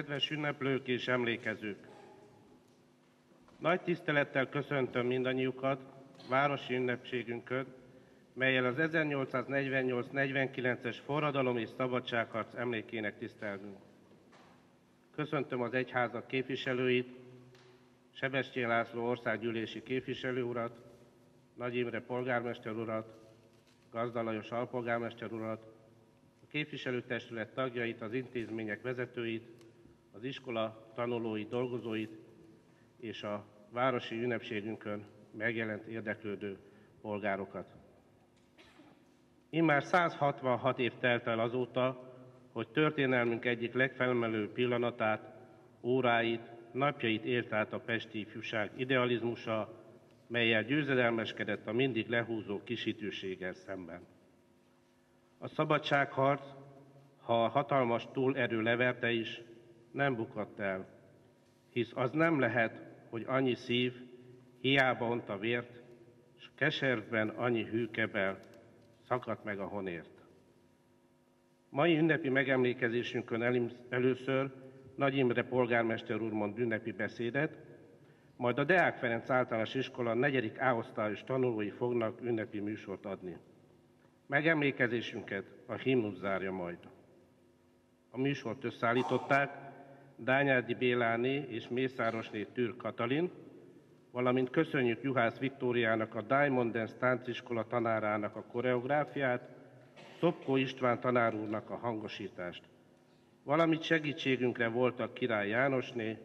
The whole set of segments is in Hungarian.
Kedves ünneplők és emlékezők! Nagy tisztelettel köszöntöm mindannyiukat városi ünnepségünkön, melyel az 1848-49-es forradalom és szabadságharc emlékének tisztelgünk. Köszöntöm az egyházak képviselőit, Sebestyén László országgyűlési képviselő urat, Nagy Imre polgármester urat, Gazdalajos alpolgármester urat, képviselőtestület tagjait, az intézmények vezetőit, az iskola tanulói, dolgozóit és a városi ünnepségünkön megjelent érdeklődő polgárokat. Immár 166 év telt el azóta, hogy történelmünk egyik legfelmelő pillanatát, óráit, napjait élt át a pesti ifjúság idealizmusa, melyel győzedelmeskedett a mindig lehúzó kisítőséggel szemben. A szabadságharc, ha a hatalmas túlerő leverte is, nem bukott el, hisz az nem lehet, hogy annyi szív hiába ont a vért, és keservben annyi hűkebel szakadt meg a honért. Mai ünnepi megemlékezésünkön először Nagy Imre polgármester úr mond ünnepi beszédet, majd a Deák Ferenc általános iskola negyedik A-osztályos tanulói fognak ünnepi műsort adni. Megemlékezésünket a himnusz zárja majd. A műsort összeállították Dányádi Béláné és Mészárosné Tűr Katalin, valamint köszönjük Juhász Viktóriának, a Diamond Dance tánciskola tanárának a koreográfiát, Szopkó István tanár úrnak a hangosítást. Valamint segítségünkre voltak Király Jánosné,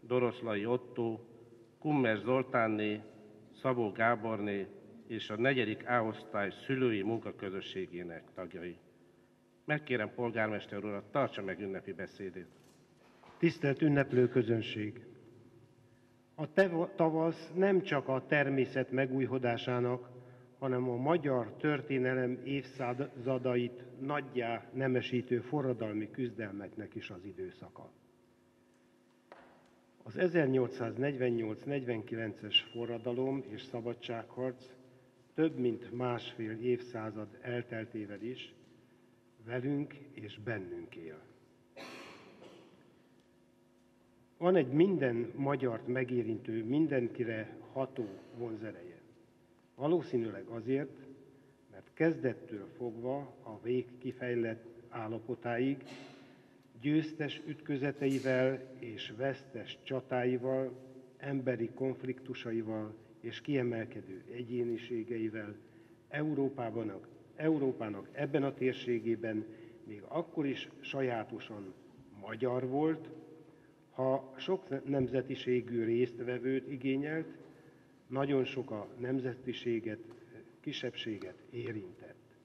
Doroszlai Otto, Kummer Zoltánné, Szabó Gáborné és a negyedik A-osztály szülői munkaközösségének tagjai. Megkérem polgármester urat, tartsa meg ünnepi beszédét. Tisztelt ünneplő közönség! A tavasz nem csak a természet megújhodásának, hanem a magyar történelem évszázadait nagyjá nemesítő forradalmi küzdelmeknek is az időszaka. Az 1848-49-es forradalom és szabadságharc több mint másfél évszázad elteltével is velünk és bennünk él. Van egy minden magyart megérintő, mindenkire ható vonzereje. Valószínűleg azért, mert kezdettől fogva a vég kifejlett állapotáig győztes ütközeteivel és vesztes csatáival, emberi konfliktusaival és kiemelkedő egyéniségeivel Európában, Európának ebben a térségében még akkor is sajátosan magyar volt, ha sok nemzetiségű résztvevőt igényelt, nagyon sok a nemzetiséget, kisebbséget érintett.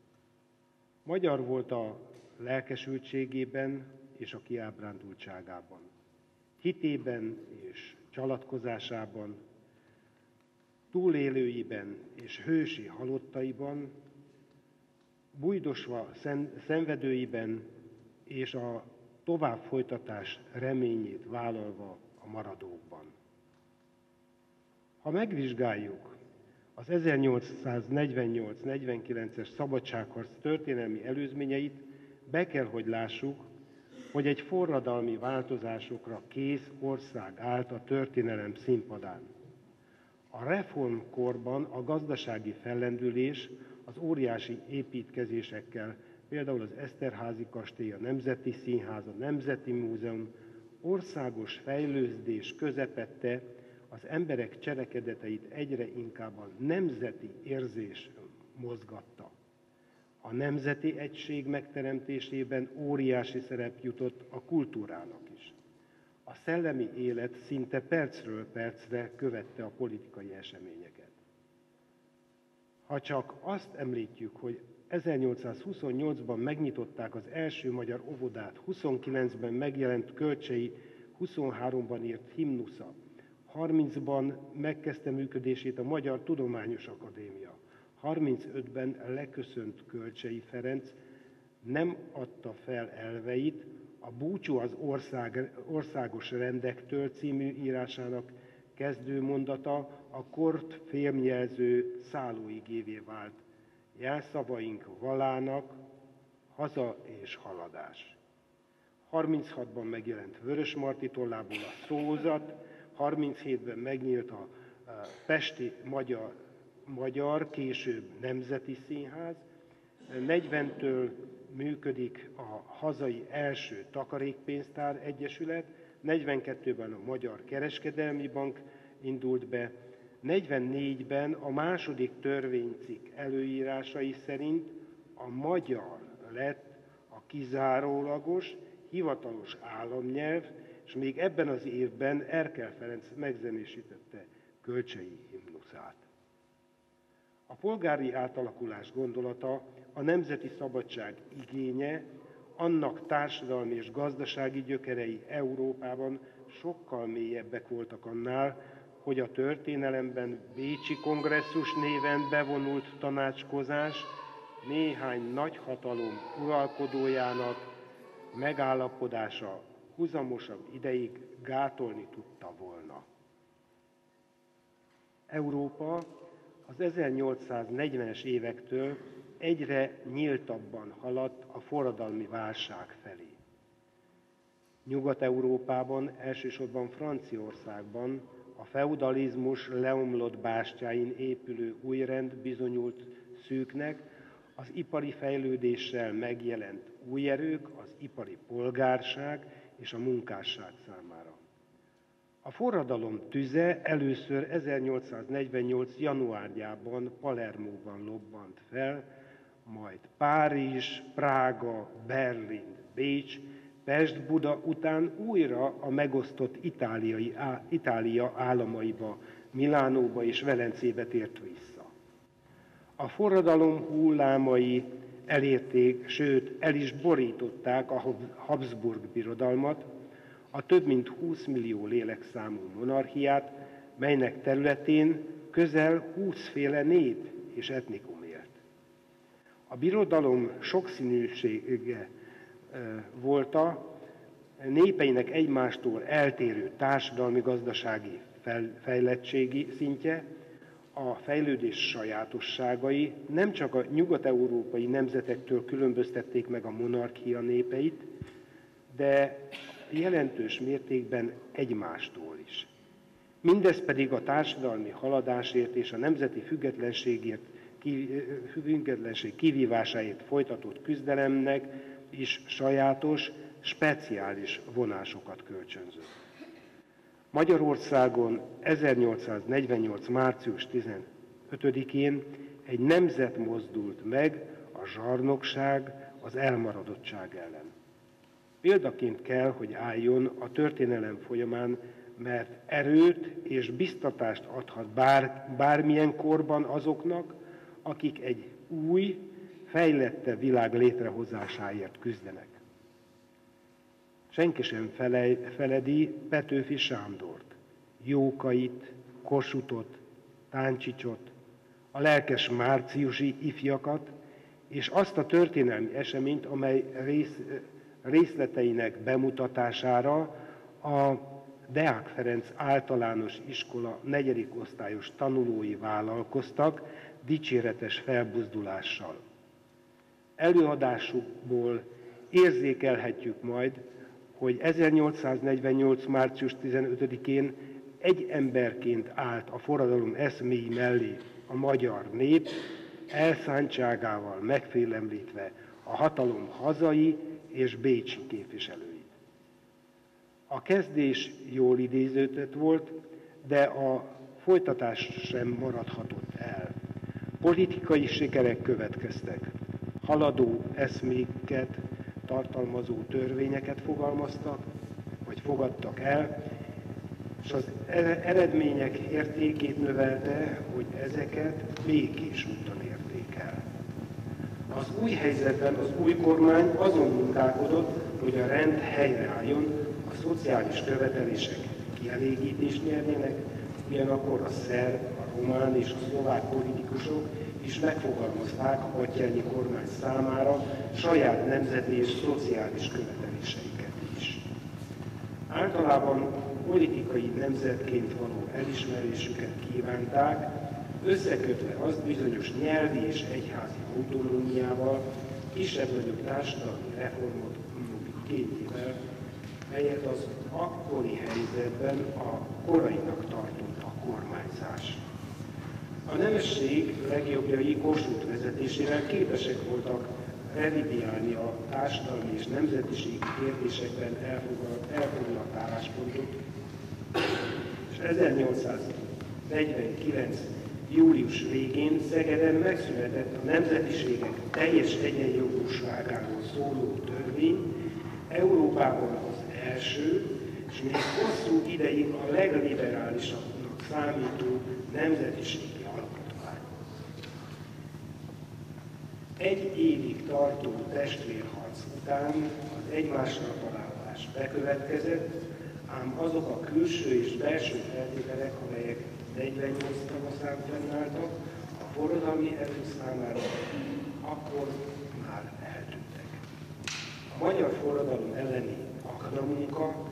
Magyar volt a lelkesültségében és a kiábrándultságában, hitében és csalatkozásában, túlélőiben és hősi halottaiban, bújdosva szenvedőiben és a tovább folytatás reményét vállalva a maradókban. Ha megvizsgáljuk az 1848-49-es szabadságharc történelmi előzményeit, be kell, hogy lássuk, hogy egy forradalmi változásokra kész ország állt a történelem színpadán. A reformkorban a gazdasági fellendülés az óriási építkezésekkel, például az Eszterházi kastély, a Nemzeti Színház, a Nemzeti Múzeum országos fejlődés közepette az emberek cselekedeteit egyre inkább a nemzeti érzés mozgatta. A nemzeti egység megteremtésében óriási szerep jutott a kultúrának is. A szellemi élet szinte percről percre követte a politikai eseményeket. Ha csak azt említjük, hogy 1828-ban megnyitották az első magyar óvodát, 29-ben megjelent Kölcsei, 23-ban írt himnusza, 30-ban megkezdte működését a Magyar Tudományos Akadémia, 35-ben leköszönt Kölcsei Ferenc, nem adta fel elveit, a Búcsú az ország, országos rendektől című írásának kezdő mondata a kort félmjelző szállóigévé vált. Jelszavaink valának, haza és haladás. 36-ban megjelent Vörös Marti tollából a szózat, 37-ben megnyílt a Pesti Magyar, Magyar, később Nemzeti Színház, 40-től működik a hazai első takarékpénztár egyesület, 42-ben a Magyar Kereskedelmi Bank indult be, 44-ben a második törvénycikk előírásai szerint a magyar lett a kizárólagos, hivatalos államnyelv, és még ebben az évben Erkel Ferenc megzenésítette kölcsei himnuszát. A polgári átalakulás gondolata, a nemzeti szabadság igénye, annak társadalmi és gazdasági gyökerei Európában sokkal mélyebbek voltak annál, hogy a történelemben Bécsi kongresszus néven bevonult tanácskozás néhány nagyhatalom uralkodójának megállapodása huzamosabb ideig gátolni tudta volna. Európa az 1840-es évektől egyre nyíltabban haladt a forradalmi válság felé. Nyugat-Európában, elsősorban Franciaországban a feudalizmus leomlott bástyáin épülő új rend bizonyult szűknek, az ipari fejlődéssel megjelent új erők, az ipari polgárság és a munkásság számára. A forradalom tüze először 1848. januárjában Palermóban lobbant fel, majd Párizs, Prága, Berlin, Bécs, Pest-Buda után újra a megosztott itáliai, Itália államaiba, Milánóba és Velencébe tért vissza. A forradalom hullámai elérték, sőt el is borították a Habsburg birodalmat, a több mint 20 millió lélekszámú monarchiát, melynek területén közel 20 féle nép és etnikum élt. A birodalom sokszínűsége volta, népeinek egymástól eltérő társadalmi-gazdasági fejlettségi szintje, a fejlődés sajátosságai nem csak a nyugat-európai nemzetektől különböztették meg a monarchia népeit, de jelentős mértékben egymástól is. Mindez pedig a társadalmi haladásért és a nemzeti függetlenségért, függetlenség kivívásáért folytatott küzdelemnek is sajátos, speciális vonásokat kölcsönzött. Magyarországon 1848. március 15-én egy nemzet mozdult meg a zsarnokság, az elmaradottság ellen. Példaként kell, hogy álljon a történelem folyamán, mert erőt és biztatást adhat bár, bármilyen korban azoknak, akik egy új, fejlette világ létrehozásáért küzdenek. Senki sem feledi Petőfi Sándort, Jókait, Kosutot, Táncsicsot, a lelkes márciusi ifjakat, és azt a történelmi eseményt, amely rész, részleteinek bemutatására a Deák Ferenc általános iskola negyedik osztályos tanulói vállalkoztak dicséretes felbuzdulással. Előadásukból érzékelhetjük majd, hogy 1848. március 15-én egy emberként állt a forradalom eszméi mellé a magyar nép, elszántságával megfélemlítve a hatalom hazai és bécsi képviselőit. A kezdés jól idézőtött volt, de a folytatás sem maradhatott el. Politikai sikerek következtek, haladó eszméket tartalmazó törvényeket fogalmaztak, vagy fogadtak el, és az e- eredmények értékét növelte, hogy ezeket békés úton érték el. Az új helyzetben az új kormány azon munkálkodott, hogy a rend helyreálljon, a szociális követelések kielégítést nyerjenek, ugyanakkor a szerb, a román és a szlovák politikusok is megfogalmazták a Batyányi kormány számára saját nemzeti és szociális követeléseiket is. Általában politikai nemzetként való elismerésüket kívánták, összekötve azt bizonyos nyelvi és egyházi autonómiával, kisebb-nagyobb társadalmi reformot kényével, melyet az akkori helyzetben a korainak tartott a kormányzás. A nemesség legjobbjai Kossuth vezetésével képesek voltak revidiálni a társadalmi és nemzetiségi kérdésekben elfoglalt, álláspontot, és 1849. július végén Szegeden megszületett a nemzetiségek teljes egyenjogúságáról szóló törvény, Európában az első, és még hosszú ideig a legliberálisabbnak számító nemzetiségi Egy évig tartó testvérharc után az egymásra találás bekövetkezett, ám azok a külső és belső feltételek, amelyek 48 tavaszán fennálltak, a forradalmi erő számára akkor már eltűntek. A magyar forradalom elleni akadamunka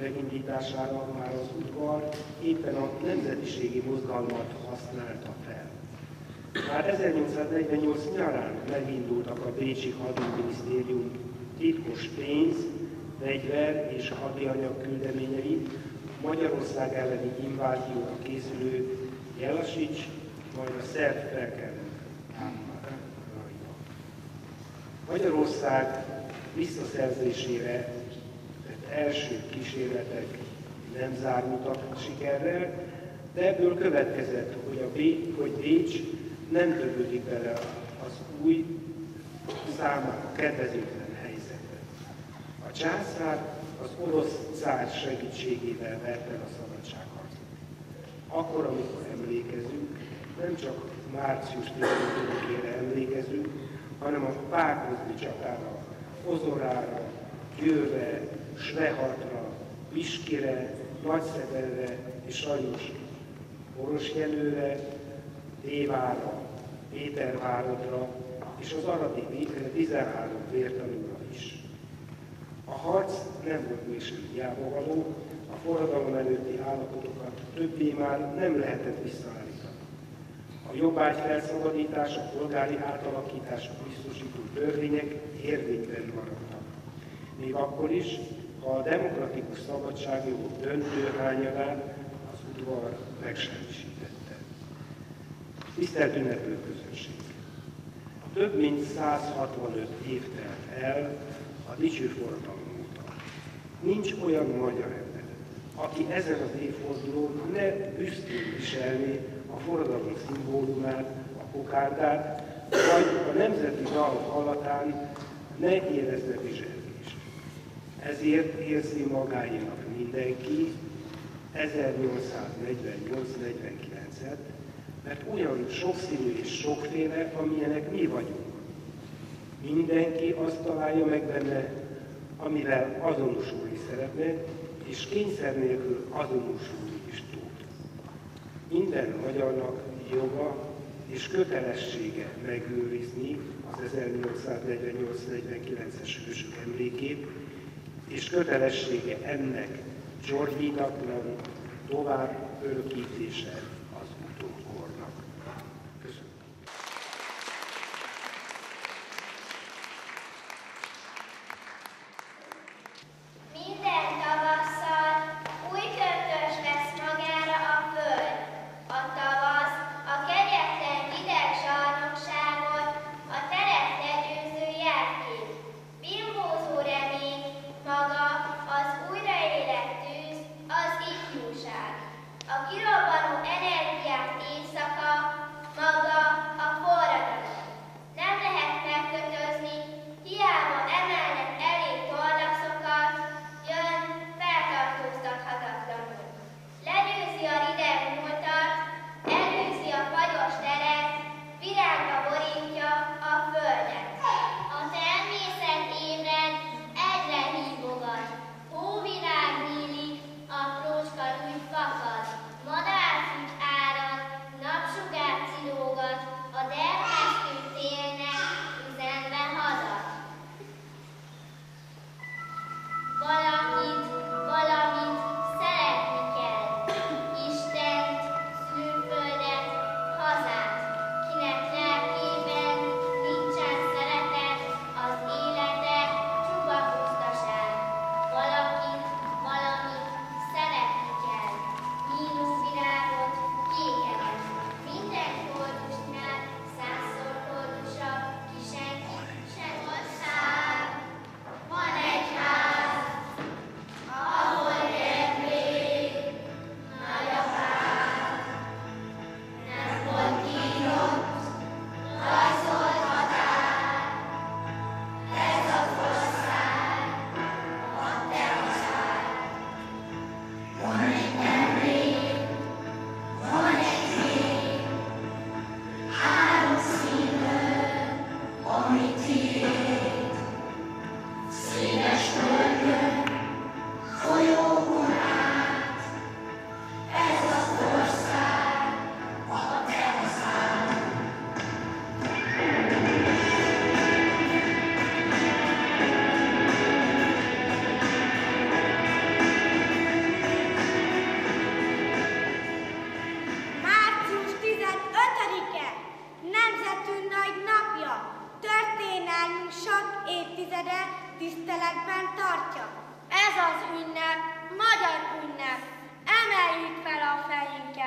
megindítására már az udvar éppen a nemzetiségi mozgalmat használta. Már 1848 nyarán megindultak a Bécsi Hadügyminisztérium titkos pénz, fegyver és hadianyag küldeményei Magyarország elleni invázióra készülő Jelasics, majd a szerb felkelő Magyarország visszaszerzésére tett első kísérletek nem zárultak sikerrel, de ebből következett, hogy, a B, hogy Bécs nem törődik bele az új számára kedvezőtlen helyzetbe. A császár az orosz cár segítségével verte a szabadságharcot. Akkor, amikor emlékezünk, nem csak március 15-ére emlékezünk, hanem a Pákozdi csatára, Ozorára, Győrre, Svehatra, Piskire, Nagyszeberre és sajnos Orosjelőre, Dévára, Péterváradra és az aradi 13 vértanúra is. A harc nem volt hiába való, a forradalom előtti állapotokat többé már nem lehetett visszaállítani. A jobbágy felszabadítás, a polgári átalakítás biztosító törvények érvényben maradtak. Még akkor is, ha a demokratikus szabadságjogok döntő hányadát az udvar megsemmisítette. Tisztelt ünneplő közönség! Több mint 165 év telt el a dicső forradalom óta. Nincs olyan magyar ember, aki ezen az évfordulón ne büszkén viselné a forradalom szimbólumát, a kokárdát, vagy a nemzeti dal hallatán ne érezne viselést. Ezért érzi magáénak mindenki 1848-49-et, mert olyan sokszínű és sokféle, amilyenek mi vagyunk. Mindenki azt találja meg benne, amivel azonosulni szeretne, és kényszer nélkül azonosulni is tud. Minden magyarnak joga és kötelessége megőrizni az 1848-49-es hősök emlékét, és kötelessége ennek csorbítatlan tovább örökítése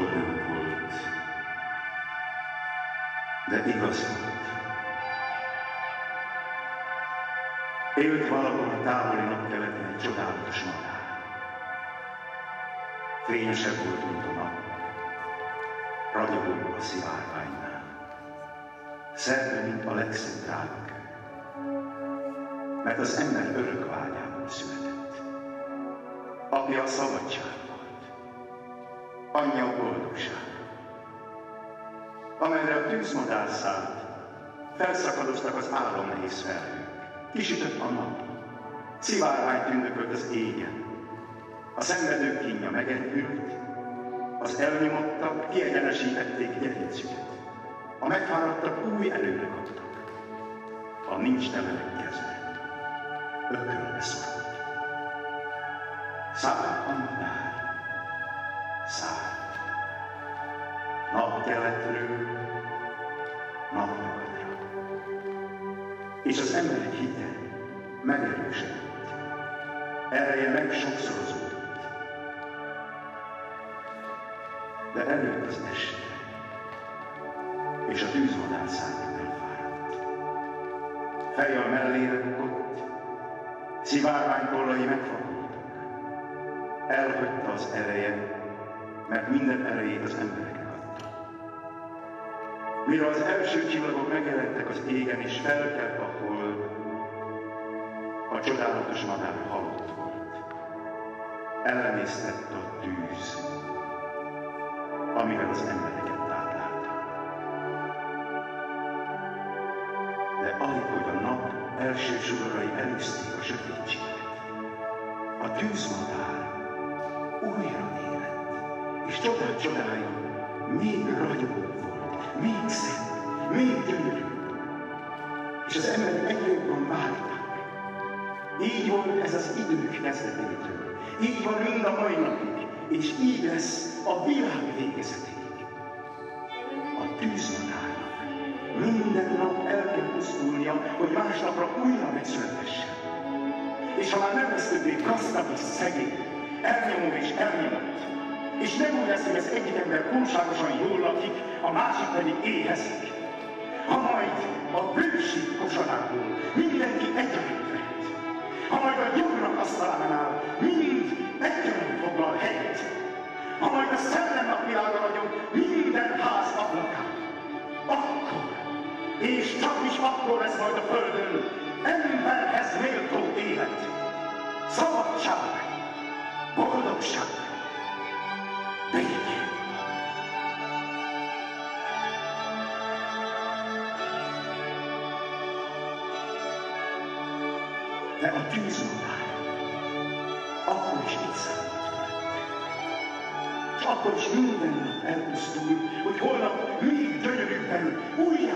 nem volt, de igaz volt. Élt valahol a távoli napkeleten egy csodálatos madár. Fényesebb volt, mint a nap, ragyogó a szivárványnál. Szerte, mint a legszebb drága mert az ember örök vágyából született, aki a szabadság anyja a boldogság. Amelyre a tűzmadár szállt, felszakadoztak az állam nehéz felhők. Kisütött a nap, szivárvány tündökölt az égen. A szenvedők kínja megendült, az elnyomottak kiegyenesítették gerincüket. A megfáradtak új előre kaptak. ha nincs temerekkezve, ökölbe szorult. Szállt a Napkeletről, napnyugatra. És az emberek hite megerősödött. Ereje meg sokszorozódott. De előtt az este, és a tűzmadár szállt elfáradt. Fej a mellére bukott, szivárványkollai megfordultak. Elhagyta az ereje, mert minden erejét az adta. Mire az első csillagok megjelentek az égen, és felkelt a hold, a csodálatos madár halott volt. Ellenésztett a tűz, amivel az embereket táplálta. De alig, hogy a nap első sugarai elűzték a sötétséget, a tűzmadár újra élet, és csodát csodája még ragyogóbb még gyönyörű. És az emberek egyre jobban várták, így volt ez az idők kezdetétől. Így van mind a mai napig, és így lesz a világ végezetéig. A tűzmadárnak minden nap el kell pusztulnia, hogy másnapra újra megszületessen. És ha már nem lesz többé és szegény, elnyomó és elnyomott, és nem úgy lesz, hogy az egyik ember túlságosan jól lakik, a másik pedig éhezik, ha majd a bőség kosarából mindenki egyaránt ha majd a gyomrak asztalánál mind egyaránt foglal helyet, ha majd a szellem napvilága vagyok minden ház ablakán, akkor, és csak is akkor lesz majd a földön emberhez méltó élet, szabadság, boldogság. De a tűzoltár akkor is itt számít akkor is minden nap elpusztul, hogy holnap még gyönyörűbben újjá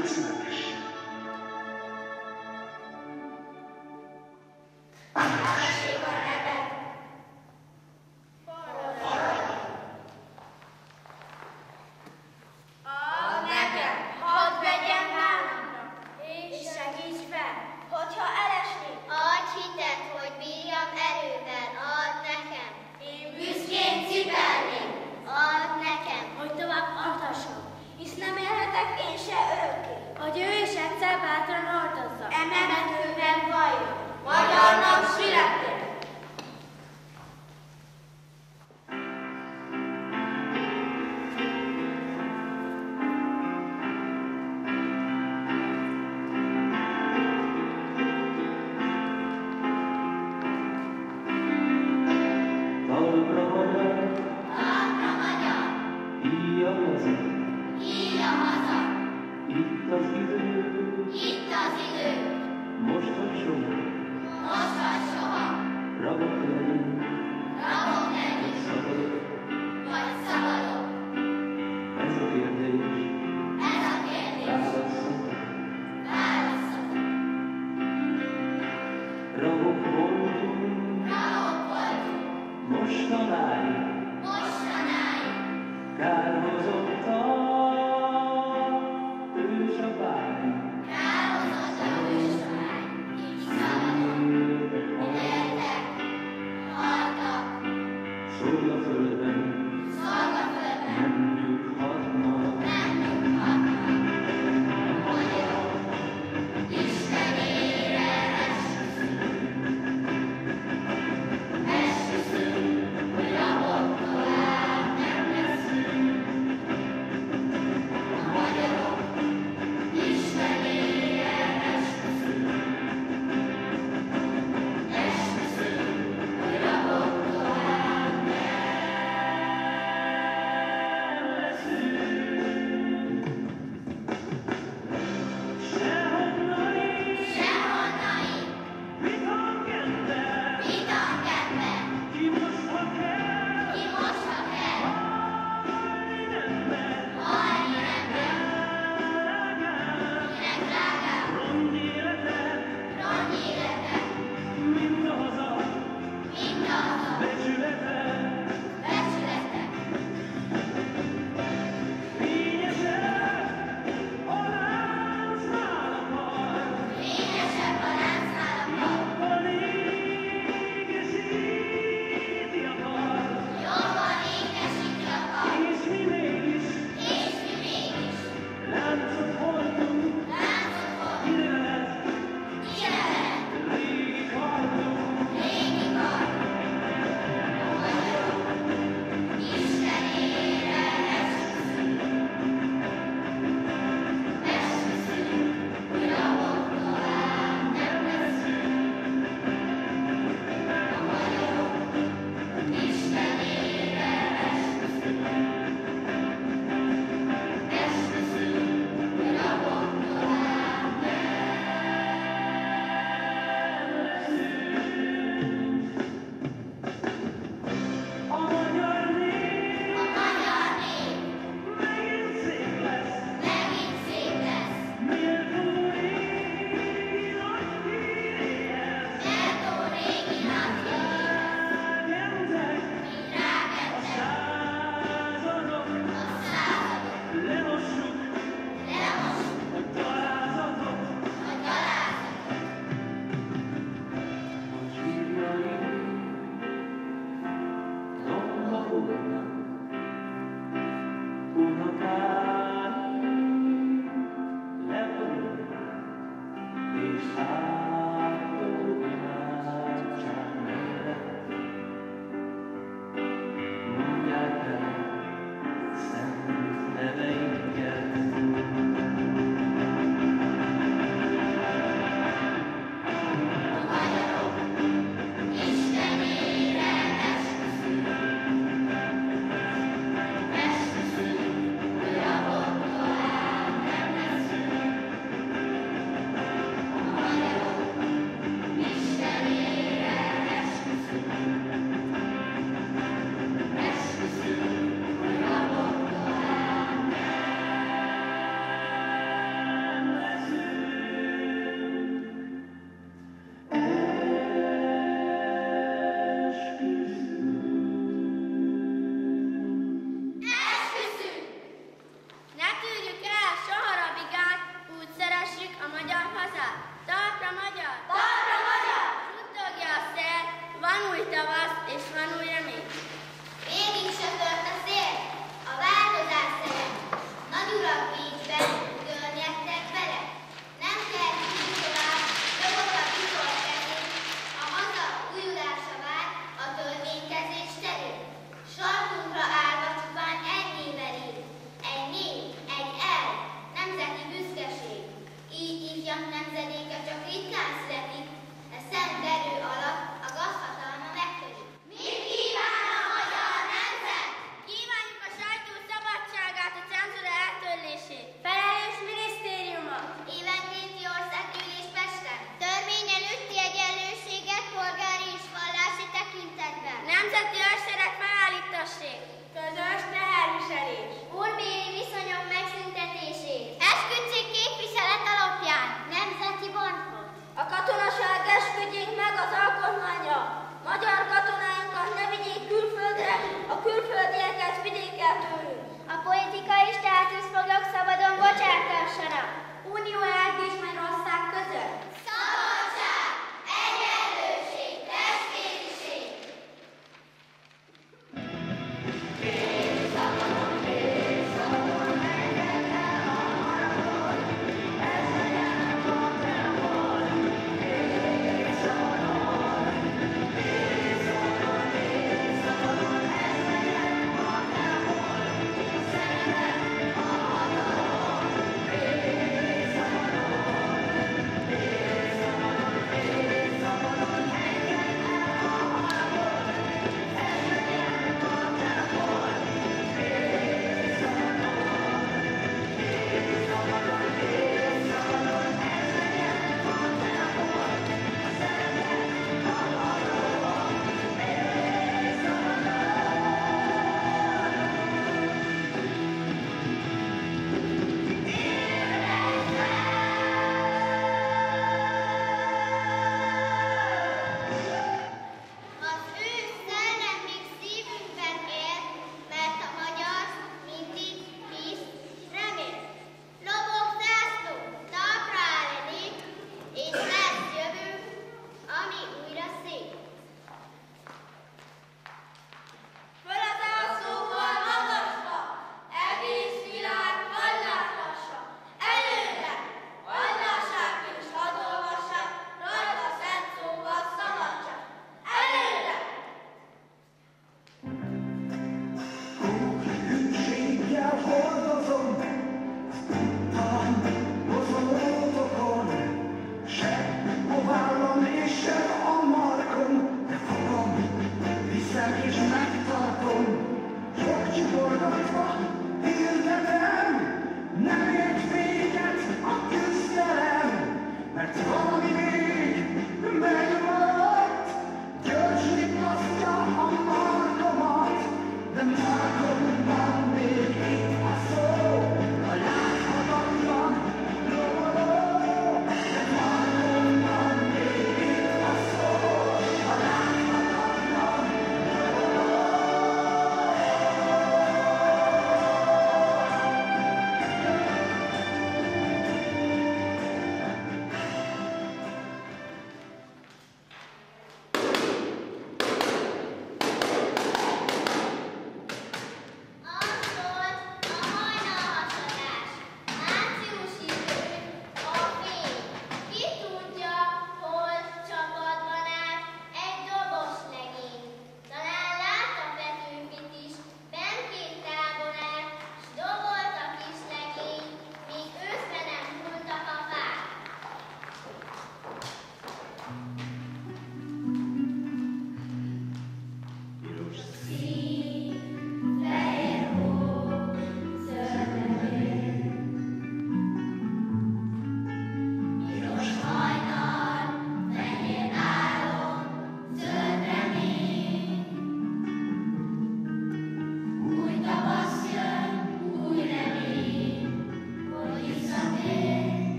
我以为。